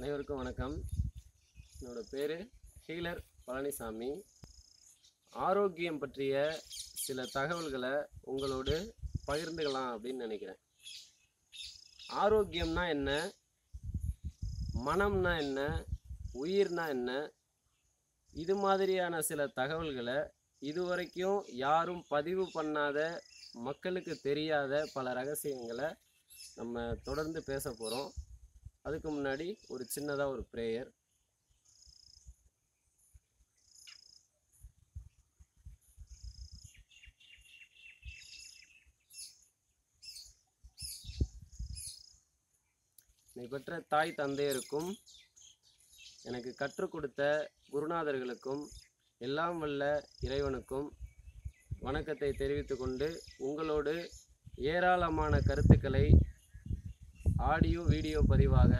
அனைவருக்கும் வணக்கம். என்னோட பேர் ஹீலர் பழனிசாமி. ஆரோக்கியம் பற்றிய சில தகவல்களை உங்களோடு பகிர்ந்துக்கலாம் அப்படின்னு நினைக்கிறேன். ஆரோக்கியம்னா என்ன? மனம்னா என்ன? உயிர்னா என்ன? இது மாதிரியான சில தகவல்களை இதுவரைக்கும் யாரும் பதிவு பண்ணாத மக்களுக்கு தெரியாத பல ரகசியங்களை நம்ம தொடர்ந்து பேச போகிறோம் அதுக்கு முன்னாடி ஒரு சின்னதாக ஒரு ப்ரேயர் பெற்ற தாய் தந்தையருக்கும் எனக்கு கற்றுக் கொடுத்த குருநாதர்களுக்கும் எல்லாம் வல்ல இறைவனுக்கும் வணக்கத்தை தெரிவித்து கொண்டு உங்களோடு ஏராளமான கருத்துக்களை ஆடியோ வீடியோ பதிவாக